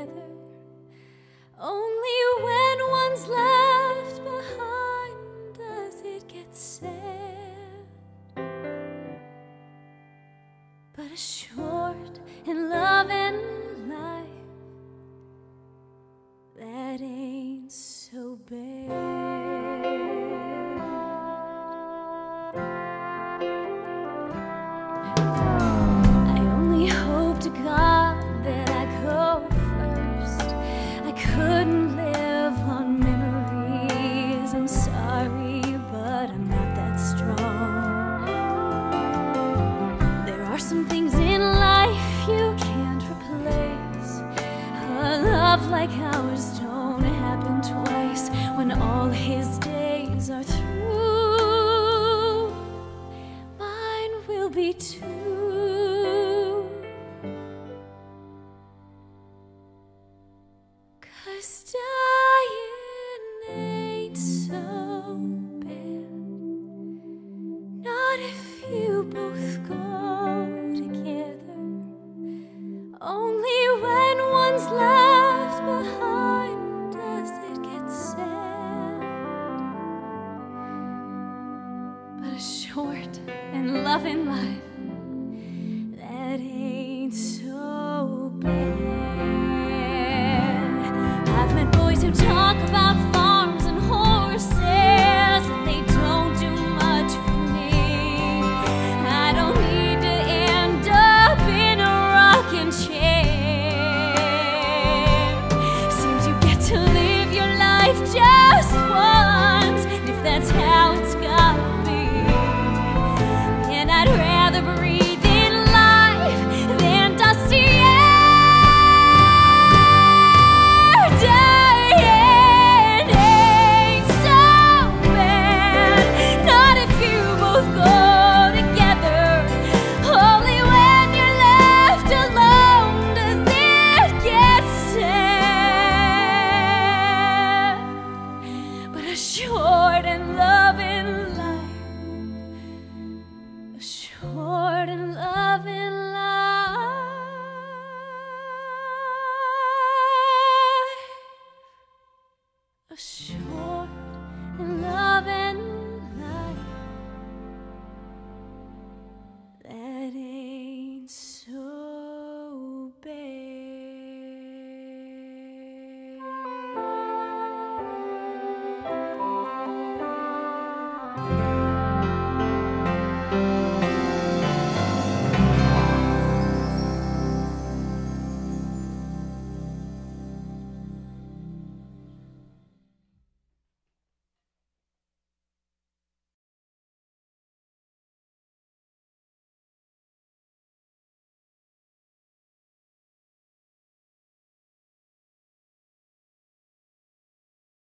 together. Only when one's left behind does it get sad. But a short and like ours don't happen twice when all his days are through. Mine will be too. Dying ain't so bad. Not if you both go. but a short and loving life that ain't so bad. I've met boys who talk. a short and loving life, a short and loving life that ain't so big.